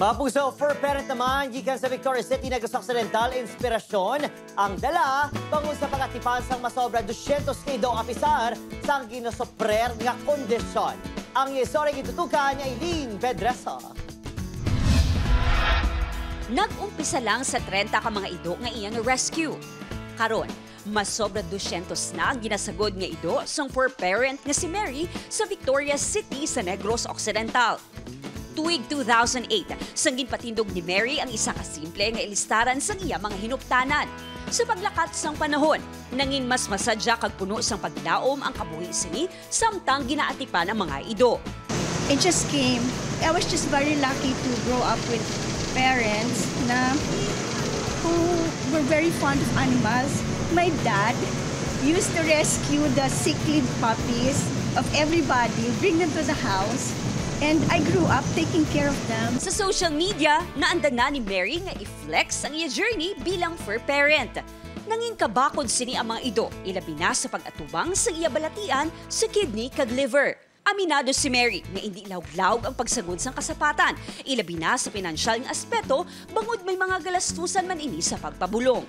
Mga puso, for parent naman, gikan sa Victoria City, Negros Occidental, inspirasyon ang dala bangon sa pagatipan sang masobra 200 kido apisar sang ginosoprer nga kondisyon. Ang istorya gitutukan ni Eileen Pedreso. Nag-umpisa lang sa 30 ka mga ido nga iyan rescue. Karon, mas sobra 200 na ginasagod nga ido sang for parent nga si Mary sa Victoria City sa Negros Occidental. Tuig 2008, sang ginpatindog ni Mary ang isa ka simple nga ilistaran sang iya mga hinuptanan. Sa paglakat sang panahon, nangin mas masadya kag puno sang pagdaom ang kabuhi sini samtang ginaatipan ang mga ido. it just came. I was just very lucky to grow up with parents na who were very fond of animals. My dad used to rescue the sickly puppies of everybody, bring them to the house, and I grew up taking care of them. Sa social media, naanda na ni Mary nga i-flex ang iya journey bilang fur parent. Nanging kabakod sini ang mga ido, ilabi na sa pag-atubang sa iya balatian sa kidney kag liver. Aminado si Mary nga hindi lawg-lawg ang pagsagod sang kasapatan, ilabi na sa pinansyal nga aspeto bangod may mga galastusan man ini sa pagpabulong.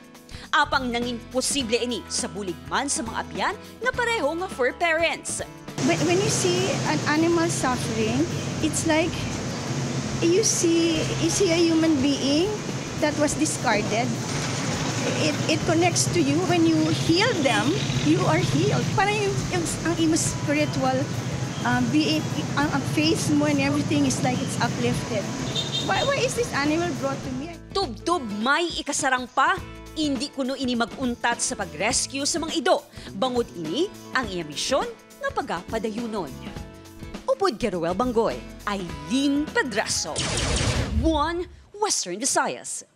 Apang nanging posible ini sa bulig man sa mga abyan nga pareho nga fur parents. When, when you see an animal suffering, it's like you see you see a human being that was discarded. It, it connects to you when you heal them, you are healed. Parang yung, yung, ang imo spiritual um, being, ang, ang face mo and everything is like it's uplifted. Why, why is this animal brought to me? Tub-tub may ikasarang pa, hindi kuno ini maguntat sa pag-rescue sa mga ido. Bangod ini ang iya misyon nga pagapadayunon. Upod Keruel Banggoy, Eileen Pedraso. One Western Visayas.